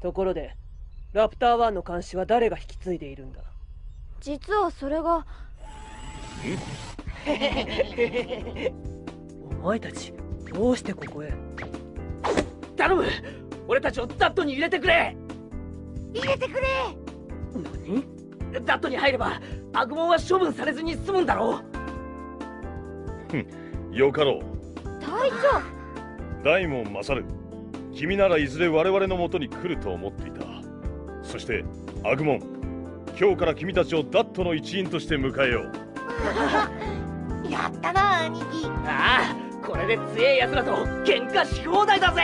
ところでラプター1の監視は誰が引き継いでいるんだ？実はそれが。お前たちどうしてここへ？頼む！俺たちをダットに入れてくれ！入れてくれ！何？ダットに入ればアグモンは処分されずに済むんだろう？よかろう。隊長大門勝君ならいずれ我々のもとに来ると思っていた。そしてアグモン今日から君たちをダットの一員として迎えよう。やったな兄貴。ああこれで強え奴らと喧嘩し放題だぜ